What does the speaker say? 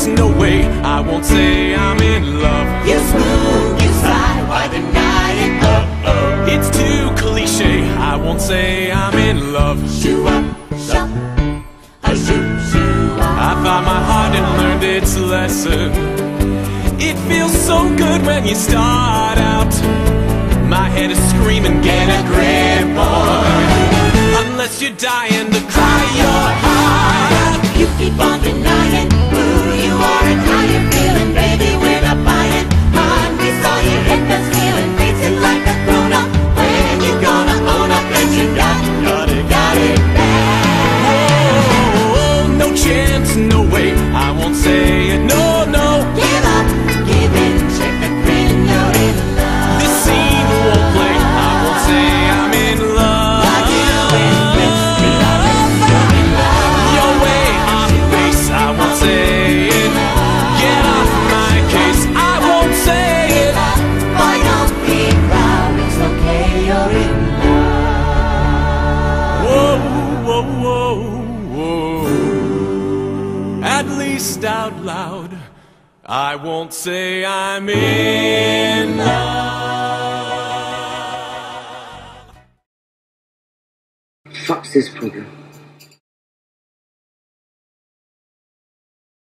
chance, no way. I won't say I'm in love. You smooth, you slide, why deny it? Oh, oh. It's too cliche. I won't say I'm in love. Shoo up, shop, a shoo, shoo I found my heart and learned its lesson. It feels so good when you start out. My head is screaming, get a grip on. Unless you're dying to cry your heart. You keep on denying won't say least out loud, I won't say I'm in love. Fuck's this program?